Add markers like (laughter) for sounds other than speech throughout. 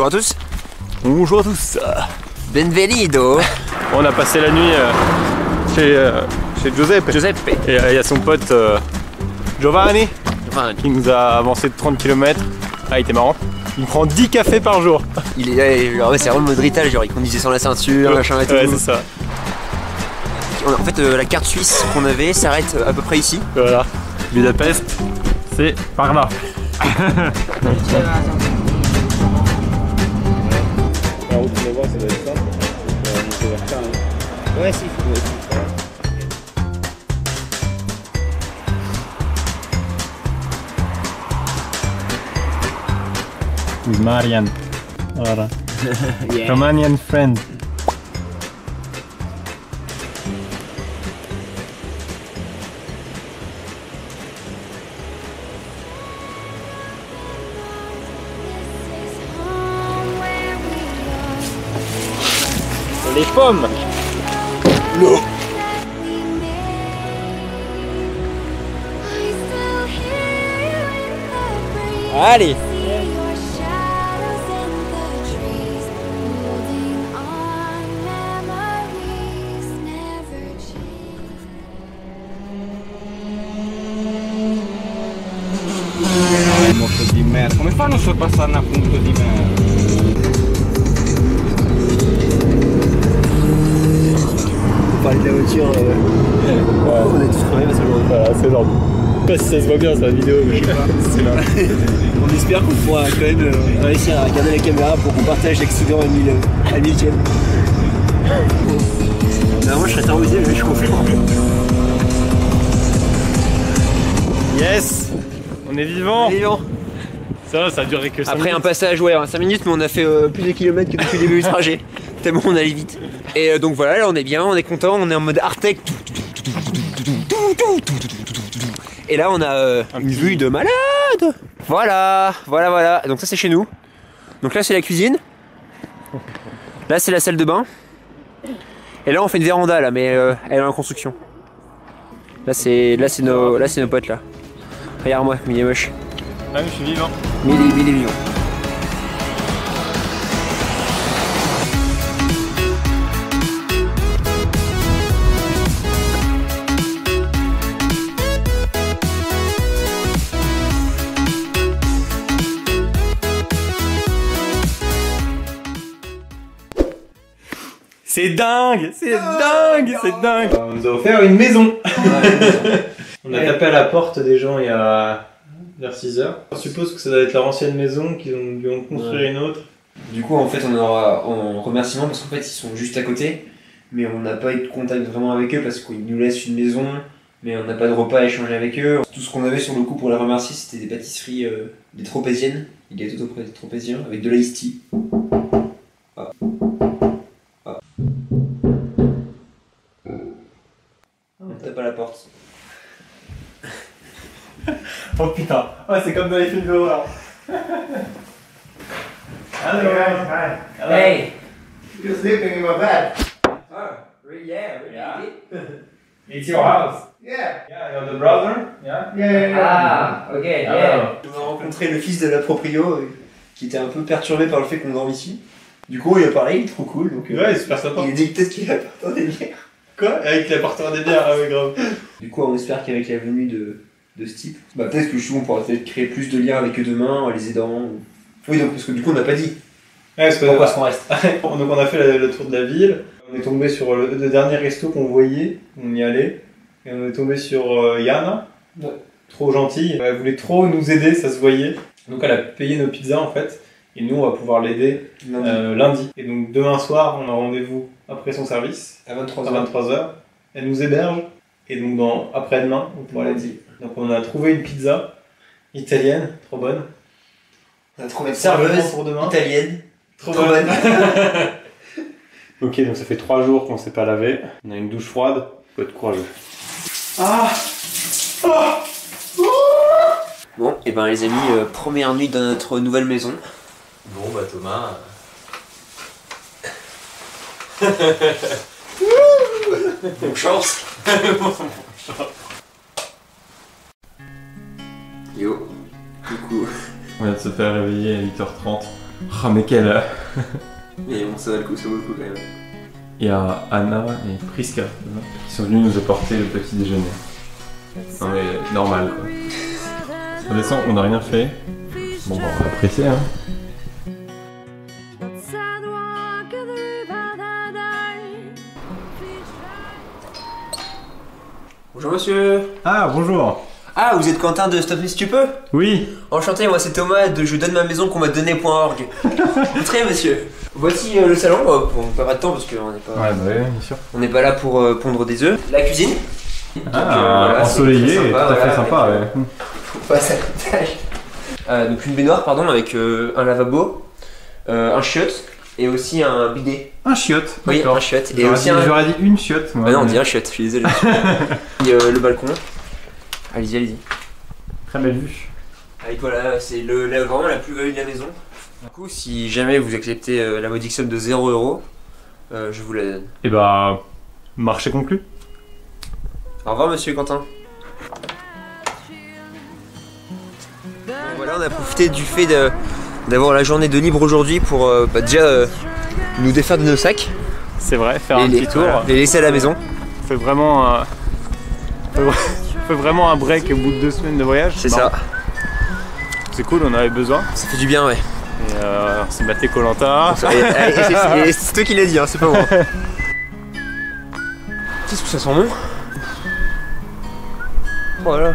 Bonjour à tous. Bonjour à tous. Benvenido. (laughs) On a passé la nuit euh, chez, euh, chez Giuseppe. Giuseppe. Et euh, il y a son pote Giovanni qui nous a avancé de 30 km. Ah, il était marrant. Il prend 10 cafés par jour. il est, genre, ouais, c'est vraiment le mode rital, genre il conduisait sans la ceinture, machin et tout. Ouais, c'est ça. En fait, euh, la carte suisse qu'on avait s'arrête à peu près ici. Voilà. Budapest, c'est par là. (laughs) (laughs) ça. On va monter vers ça, hein. Ouais, si, With Marian. Voilà. (laughs) Romanian friend. Les pommes Allez Punto di merda. Come fanno a sorpassare un punto di merda? On parlait de la voiture, euh, on est tous crevés parce qu'aujourd'hui. Voilà, c'est énorme. Je sais pas si ça se voit bien sur la vidéo, mais je sais pas. (laughs) C'est là. (laughs) On espère qu'on pourra quand même euh, réussir à regarder la caméra pour qu'on partage l'accident à 1000 à 1000 bah, moi je serais terrorisé, mais je suis confiant. Yes On est vivant Vivant. Ça va, ça a duré que 5 Après un passage, ouais, 5 minutes, mais on a fait euh, plus de kilomètres que depuis le début du trajet. (laughs) Tellement on allait vite. Et euh, donc voilà, là on est bien, on est content, on est en mode Artec. Et là on a euh, une vue de malade. Voilà, voilà, voilà. Donc ça c'est chez nous. Donc là c'est la cuisine. Là c'est la salle de bain. Et là on fait une véranda là, mais euh, elle est en construction. Là c'est là c'est nos là c'est nos potes là. Regarde-moi, il est moche. Ah, mais je suis vivant. Mais il est, mais il est vivant. C'est dingue C'est dingue C'est dingue On nous a offert une maison (laughs) On a tapé à la porte des gens il y a vers 6 heures. On suppose que ça doit être leur ancienne maison qu'ils ont dû en construire une autre. Du coup, en fait, on aura en remerciement parce qu'en fait, ils sont juste à côté, mais on n'a pas eu de contact vraiment avec eux parce qu'ils nous laissent une maison, mais on n'a pas de repas à échanger avec eux. Tout ce qu'on avait sur le coup pour les remercier, c'était des pâtisseries euh, des tropéziennes, des gâteaux auprès des tropéziens avec de l'ice tea. Oh Ouais, c'est comme dans les films d'horreur (laughs) Hello Hello. Hey! You're sleeping in my bed. Oh, really? Yeah, really? (laughs) Yeah. It's your house Yeah. Yeah, you're the brother? Yeah? Yeah, yeah, yeah. Ah, ok, yeah. On a rencontré le fils de la proprio euh, qui était un peu perturbé par le fait qu'on dorme ici. Du coup, il a parlé, il est trop cool. Donc, euh, Ouais, super sympa. il a dit peut-être qu'il a des bières. Quoi? Avec l'apporteur des bières, ah ouais, grave. Du coup, on espère qu'avec la venue de, de ce type, bah, peut-être que je on pourra peut-être créer plus de liens avec eux demain, en les aidant. ou- Oui, donc, parce que du coup, on n'a pas dit Ouais, parce pourquoi est-ce qu'on reste. (laughs) Donc on a fait le, le tour de la ville, on est tombé sur le, le dernier resto qu'on voyait, on y allait, et on est tombé sur euh, Yana, Ouais. trop gentille, elle voulait trop nous aider, ça se voyait. Donc elle a payé nos pizzas en fait, et nous on va pouvoir l'aider Lundi, euh, lundi. Et donc demain soir on a rendez-vous après son service, à 23h. à 23h, elle nous héberge, et donc dans, après-demain on pourra l'aider. Donc on a trouvé une pizza italienne, trop bonne, On a trouvé une Serveuse serveuse pour demain. italienne. trop, Trop bonne. (laughs) Ok, donc ça fait trois jours qu'on s'est pas lavé. On a une douche froide. Faut être courageux. Ah Bon, et ben les amis, euh, première nuit dans notre nouvelle maison. Bon bah Thomas. (laughs) Bonne chance (laughs) Yo, coucou. On vient de se faire réveiller à 8h30 Oh, mais quel. Mais bon, ça va le coup, ça vaut le coup quand même. Il y a Anna et Priska qui sont venus nous apporter le petit déjeuner. Non mais normal quoi. On descend, on n'a rien fait. Bon bah on va apprécier hein. Bonjour monsieur Ah bonjour Ah, vous êtes Quentin de Stop Me Si Tu Peux Oui Enchanté, moi c'est Thomas de Je donne ma maison qu'on m'a donné.org. (laughs) Très monsieur. Voici euh, le salon, euh, on n'a pas de temps parce qu'on n'est pas, Ouais bah ouais bien sûr. on n'est pas là pour euh, pondre des œufs. La cuisine. Donc, euh, Ah voilà, c'est ensoleillé, très tout sympa, à fait voilà, sympa avec, ouais. L'étage. Euh, donc une baignoire, pardon, avec euh, un lavabo, euh, un chiotte et aussi un bidet. Un chiotte, Oui, d'accord. un chiotte. Et J'aurais aussi dit, un. j'aurais dit une chiotte moi. Ah non, on mais- dit un chiotte, je suis désolé. (laughs) et euh, le balcon. Allez-y, allez-y. Très belle vue. Avec voilà, c'est le, la- vraiment la plus-value de la maison. Du coup, si jamais vous acceptez euh, la modique somme de 0 euros, euh, je vous la donne. Et bah marché conclu. Au revoir, monsieur Quentin. Bon, voilà, on a profité du fait d'avoir la journée de libre aujourd'hui pour euh, bah, déjà euh, nous défaire de nos sacs C'est vrai, faire et un les, petit tour. les laisser à la maison. fait vraiment. Fait vra- fait vraiment un break au bout de deux semaines de voyage. C'est ça, C'est cool, on avait besoin. ça fait du bien, ouais. Et euh, on s'est batté Colanta. C'est toi qui l'as dit, hein, c'est pas moi. Qu'est-ce que ça sent bon? Voilà.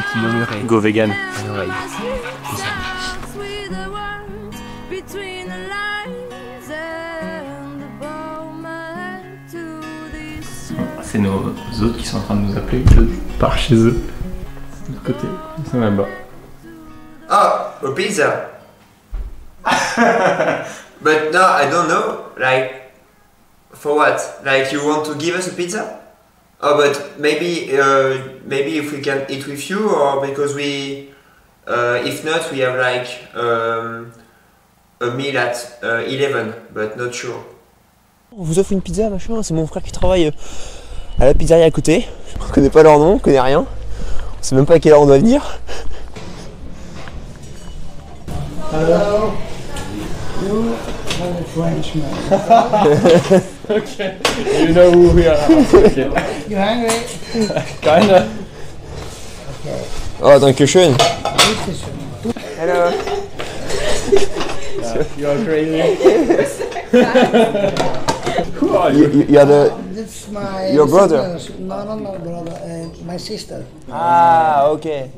Même qui murmurait. Go vegan. à l'oreille. C'est nos hôtes qui sont en train de nous appeler de par chez eux. De l'autre côté, ils sont là-bas. Ah, a pizza. (laughs) but no, I don't know. Like, for what? Like, you want to give us a pizza? Oh, but maybe, uh, maybe if we can eat with you, or because we, uh, if not, we have like um, a meal at uh, 11, but not sure. On vous offre une pizza, machin. C'est mon frère qui travaille euh, à la pizzeria à côté. On connaît pas leur nom, on connaît rien. On sait même pas à quelle heure on doit venir. You (laughs) know who we are. You hungry? Kinda. Okay. Oh, danke schön. Hello. You are crazy. (laughs) who are you? You, you are the... This is my Your brother? sister's- No, no, no, brother. Uh, my sister. Ah, okay.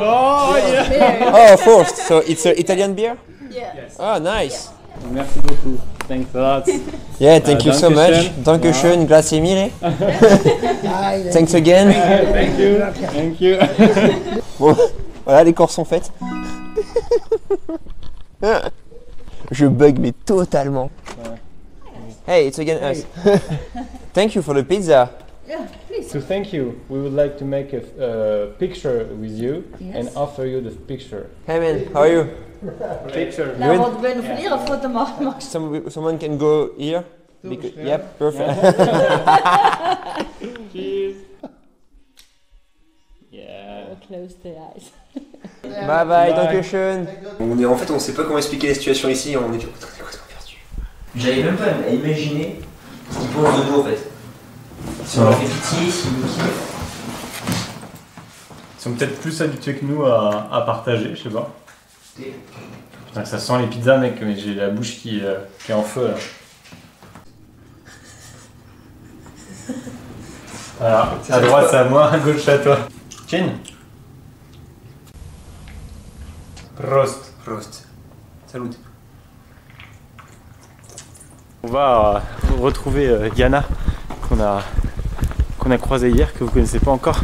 Oh yeah. Oh, of course. So it's an Italian beer? Yeah. Oh, nice. Merci beaucoup. Thanks a lot. Yeah, thank Uh, you so much. dankeschön. Danke schön, grazie mille. (laughs) Thanks again. Thank you. Thank you. (laughs) Bon, voilà, les courses sont faites. (laughs) Je bug, mais totalement. Hey, it's again us. Thank you for the pizza. So thank you. We would like to make a uh, picture with you and offer you the picture. Hey man, how are you? Picture. Wat ben je van hier een foto maken? mag. Some, someone can go here? Because, yep, perfect. (laughs) Cheers. Yeah. Close the eyes. Bye bye, Bye. danke schön. On est, en fait, on sait pas comment expliquer la situation ici, on est complètement perdu. J'arrive même pas à imaginer ce qu'ils pensent de nous en fait. Si on leur fait pitié, si nous kiffent. Ils sont peut-être plus habitués que nous à, à partager, je sais pas. Putain, ça sent les pizzas, mec, mais j'ai la bouche qui, euh, qui est en feu là. Voilà, à droite c'est à moi, à gauche c'est à toi. Chin Prost Prost. Salut. On va euh, retrouver euh, Yana qu'on a, qu'on a croisé hier, que vous connaissez pas encore.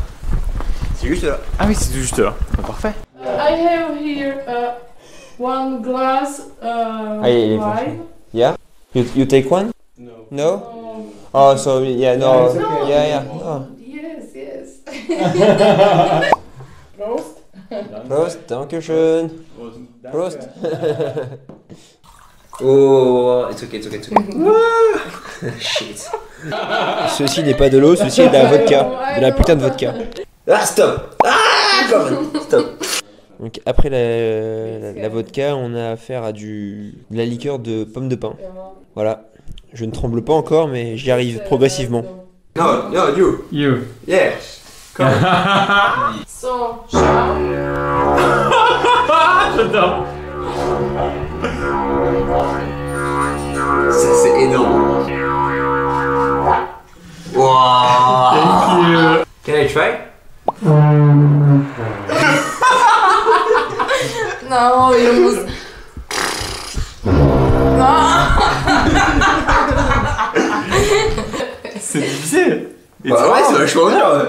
C'est juste là. Ah oui, c'est juste là. Parfait. I have here uh, one glass uh, Ah, yeah, yeah, wine. Yeah? You, you take one? No. No? Um, Oh, so yeah, no. No. Yeah, yeah. Oh. yes, yes. (laughs) Prost. Prost, dankeschön. Prost. (laughs) oh, it's okay, it's okay, it's okay. (laughs) Shit. Ceci n'est pas de l'eau, ceci est de la vodka. De la putain de vodka. Ah, stop Ah, come on, stop Donc après la, la- la vodka, on a affaire à du, de la liqueur de pomme de pin. Voilà. Je ne tremble pas encore, mais j'y arrive progressivement. No, no, you. You. (laughs) (laughs) J'adore. Ça, c'est énorme. Wow. Can I try? (laughs) C'est difficile. Bah ouais, c'est vachement bien. ouais.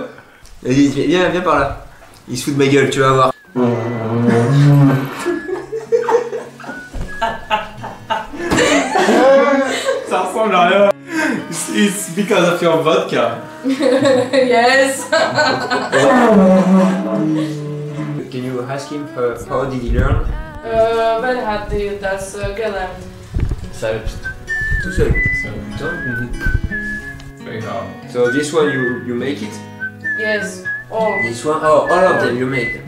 Vas-y, viens, viens par là. Il se fout de ma gueule, tu vas voir. (laughs) Ça ressemble à rien. It's, it's because of your vodka. (laughs) yes. Can you ask him uh, how did he learn? Uh, when had the, das uh, gelernt? Tout seul. Putain. Very hard. So this one you, you make it? Yes, all. This one? Oh, all of them you make them.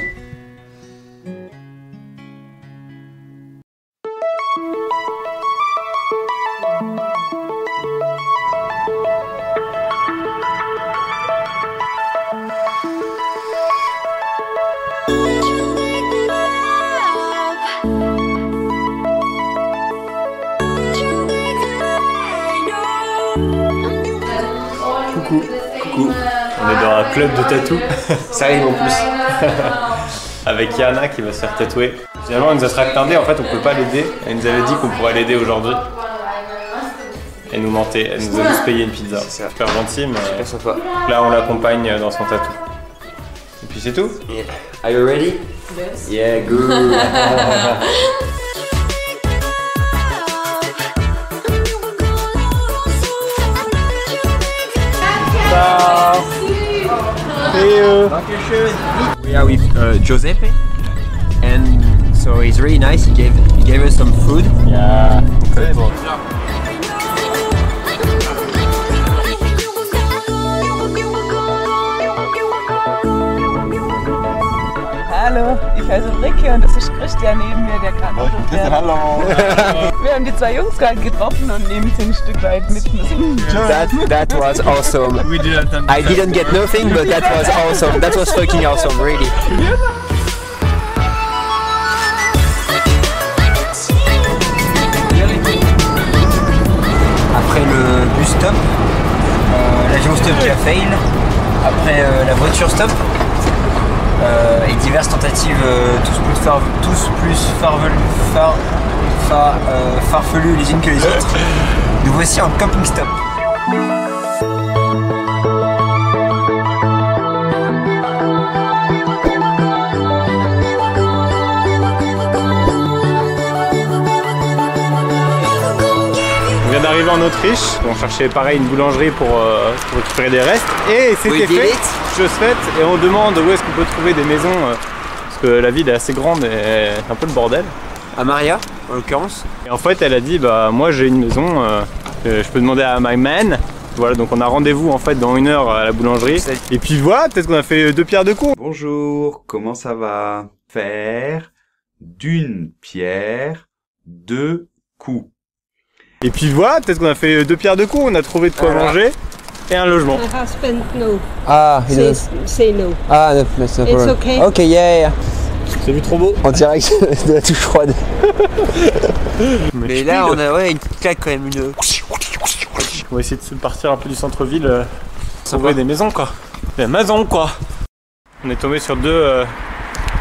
(laughs) (laughs) un club de tatou (laughs) Ça arrive en plus. (laughs) avec Yana qui va se faire tatouer. Finalement, elle nous a tractardé. En fait, on peut pas l'aider. Elle nous avait dit qu'on pourrait l'aider aujourd'hui. Elle nous mentait. Elle nous a juste payé une pizza. C'est. Super gentil, mais sympa. là, on l'accompagne dans son tatou. Et puis c'est tout. Yeah. Are you ready? Yes. Yeah, good. (laughs) We are with uh, Giuseppe, and so he's really nice. He gave he gave us some food. Yeah, incredible. Hallo, heiße Ricke und das ist Christian neben mir, der kann auch Christian, hallo. (laughs) Wir haben die zwei Jungs gerade getroffen und nehmen sie ein Stück weit mit. That that was awesome. I didn't get nothing, but that was awesome. That was fucking awesome, really. Après le bus stop, euh, l'avion stop qui a fail, après euh, la voiture stop, euh, et diverses tentatives euh, tous plus, far- tous plus far- euh, farfelues les unes que les autres, nous voici en camping stop. Vient d'arriver en Autriche. On cherchait pareil une boulangerie pour, euh, pour récupérer des restes. Et c'était fait. it. Chose faite. Et on demande où est-ce qu'on peut trouver des maisons. euh, parce que la ville est assez grande et c'est un peu le bordel. À Maria, en l'occurrence. Et en fait, elle a dit bah moi j'ai une maison. euh, je peux demander à my man. Voilà, donc on a rendez-vous en fait dans une heure à la boulangerie. Et puis voilà, peut-être qu'on a fait deux pierres deux coups. Bonjour, comment ça va Faire d'une pierre deux coups? Et puis voilà, peut-être qu'on a fait deux pierres deux coups. On a trouvé de quoi Voilà. manger et un logement. My husband, no. Ah, Say, say no. Ah, no, no, no It's problem. okay. Ok, yeah, yeah. C'est vu trop beau. En direct (laughs) de la touche froide. Mais là, on a ouais, une petite claque quand même. Une... On va essayer de se partir un peu du centre-ville, euh, trouver des maisons quoi. Des maisons quoi. On est tombé sur deux euh,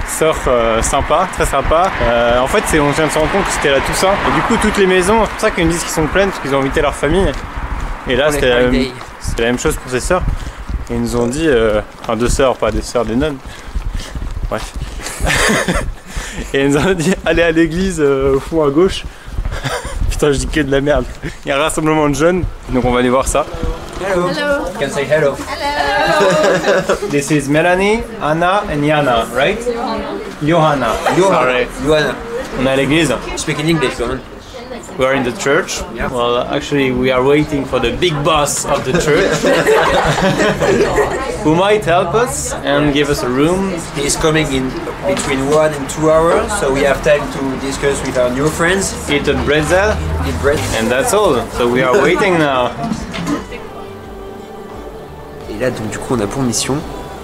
sœurs euh, sympas, très sympas. Euh, en fait, c'est, on vient de se rendre compte que c'était la Toussaint. Et du coup, toutes les maisons, c'est pour ça qu'ils me disent qu'ils sont pleines, parce qu'ils ont invité leur famille. Et là, c'était la, même, holidays. c'était la même chose pour ces sœurs. Et ils nous ont dit, euh, enfin deux sœurs, pas des sœurs, des nonnes. Bref. (laughs) Et ils nous ont dit, allez à l'église euh, au fond à gauche. (laughs) Putain, je dis que de la merde. Il y a un rassemblement de jeunes, donc on va aller voir ça. Hello. Hello. You can say hello. This is Melanie, Anna and Jana, right? Johanna. Sorry. Johanna. On est à l'église. Speak in English, woman. We are in the church. Yeah. Well, actually, we are waiting for the big boss of the church, (laughs) who might help us and give us a room. He is coming in between one and two hours, so we have time to discuss with our new friends. Eat a bretzel, Eat bread. and that's all. So we are waiting now. Et là, donc, du coup, on a pour mission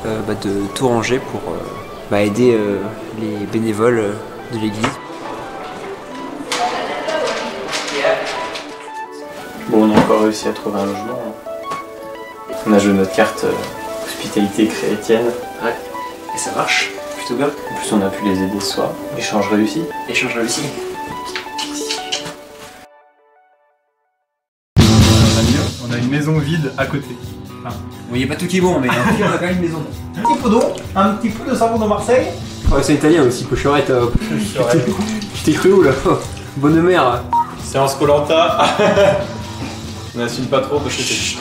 euh, bah, de tout ranger pour euh, bah, aider euh, les bénévoles euh, de l'église. Bon, on a encore réussi à trouver un logement. On a joué notre carte euh, hospitalité chrétienne. Et ça marche plutôt bien. En plus, on a pu les aider ce soir. Échange réussi. Échange réussi. On a une maison vide à côté. Bon, il n'y a pas tout qui est bon, mais on a quand même une maison. Un petit peu d'eau, un petit peu de savon de Marseille. Ouais, c'est italien aussi, pocherette. euh, (laughs) Tu t'es cru où là Bonne mère. Séance Colanta. (laughs) on n'assume pas trop c'est.